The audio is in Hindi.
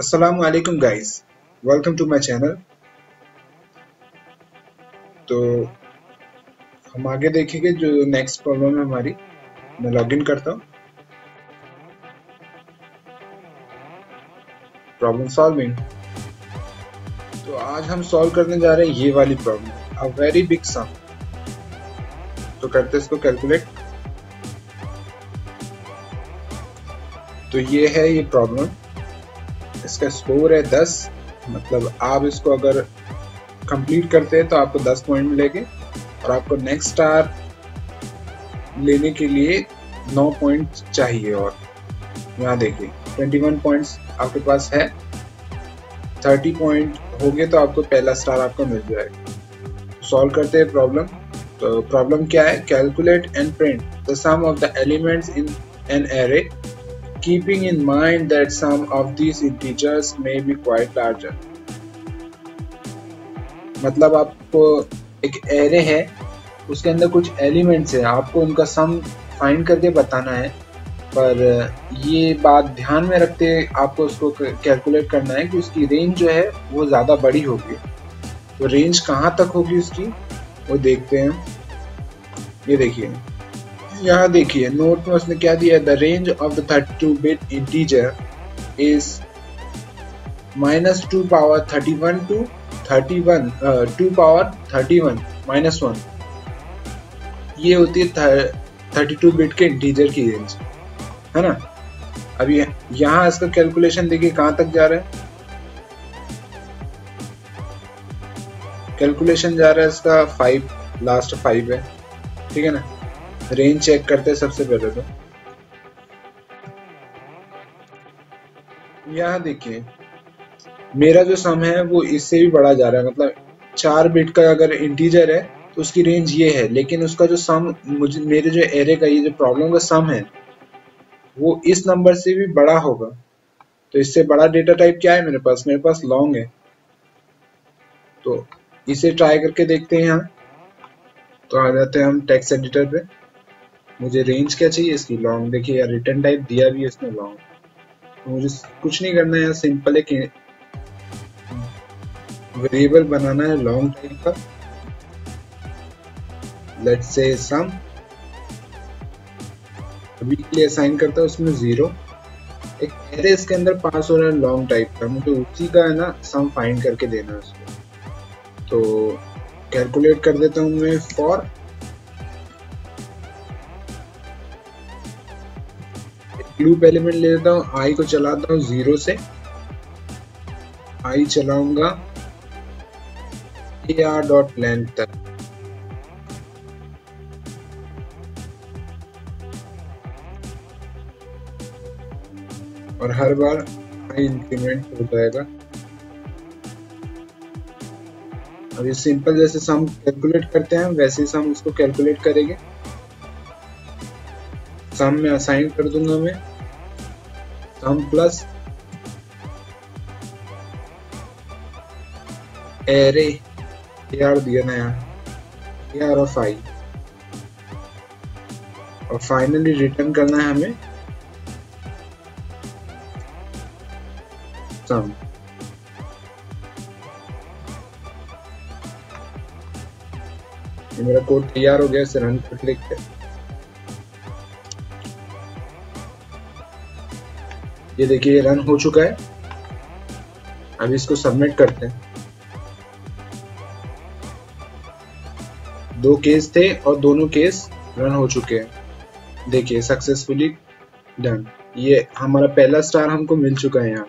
अस्सलाम वालेकुम guys welcome to my channel तो हम आगे देखेंगे जो नेक्स्ट प्रॉब्लम है हमारी। मैं लॉगिन करता हूँ। प्रॉब्लम सॉल्विंग तो आज हम सॉल्व करने जा रहे हैं ये वाली problem a very big sum तो करते इसको कैलकुलेट तो ये है ये प्रॉब्लम इसका स्कोर है दस। मतलब आप इसको अगर कंप्लीट करते हैं तो आपको दस पॉइंट मिलेंगे। और आपको नेक्स्ट स्टार लेने के लिए नौ पॉइंट चाहिए और। यहाँ देखिए ट्वेंटी वन पॉइंट्स आपके पास है। थर्टी पॉइंट हो गए तो आपको पहला स्टार आपको मिल जाएगा। सॉल्व करते हैं प्रॉब्लम तो प्रॉब्लम क्या है? Calculate and print the sum of the elements in an array keeping in mind that some of these integers may be quite larger. मतलब आपको एक एरे है, उसके अंदर कुछ एलिमेंट्स है। आपको उनका सम फाइंड करके बताना है। पर ये बात ध्यान में रखते आपको उसको कैलकुलेट करना है कि उसकी रेंज जो है, वो ज़्यादा बड़ी होगी। तो रेंज कहाँ तक होगी उसकी? वो देखते हैं। ये देखिए। यहाँ देखिए नोट में उसने क्या दिया है? The range of the thirty two bit integer is minus two power thirty one to thirty one two power thirty one minus one ये होती है थर्टी टू बिट के इंटीजर की रेंज है ना? अभी यहाँ इसका कैलकुलेशन देखिए कहाँ तक जा रहा है? कैलकुलेशन जा रहा है इसका फाइव लास्ट फाइव है। ठीक है ना? रेंज चेक करते हैं सबसे पहले तो। यहाँ देखिए, मेरा जो सम है वो इससे भी बड़ा जा रहा है। मतलब चार बिट का अगर इंटीजर है तो उसकी रेंज ये है, लेकिन उसका जो सम मुझे, मेरे जो एरे का ये जो प्रॉब्लम का सम है, वो इस नंबर से भी बड़ा होगा। तो इससे बड़ा डेटा टाइप क्या है मेरे पास? मेरे पास लॉन्ग है। तो इसे ट्राई करके देखते हैं यहाँ तो आ जाते हैं हम टेक्स्ट एडिटर पे। मुझे रेंज क्या चाहिए इसकी? लॉन्ग देखिए यार रिटर्न टाइप दिया भी है इसमें लॉन्ग तो मुझे कुछ नहीं करना है सिंपल एक वेरिएबल बनाना है लॉन्ग टाइप का। लेट्स से सम अभी के लिए असाइन करता हूँ उसमें ज़ीरो एक एरे इसके अंदर पास हो रहा है लॉन्ग टाइप का। मुझे उसी का है ना सम फाइंड करके देना है उसको। तो कैलकुलेट कर देता हूँ मैं फॉर लूप एलिमेंट ले लेता हूँ आई को चलाता हूँ ज़ीरो से। आई चलाऊँगा ए आर डॉट लेंथ तक। और हर बार आई इंक्रीमेंट हो जाएगा। अब ये सिंपल जैसे सम कैलकुलेट करते हैं, वैसे ही सम उसको कैलकुलेट करेंगे। सम में असाइन कर दूँगा मैं। सम प्लस एरे यार दिया ना यार। यार ऑफ़ आई और फाइनली रिटर्न करना है हमें। सम मेरा कोड तैयार हो गया, इसे रन पर क्लिक कर। ये देखिए, ये रन हो चुका है। अभी इसको सबमिट करते हैं। दो केस थे और दोनों केस रन हो चुके हैं। देखिए सक्सेसफुली डन ये हमारा पहला स्टार हमको मिल चुका है यहाँ।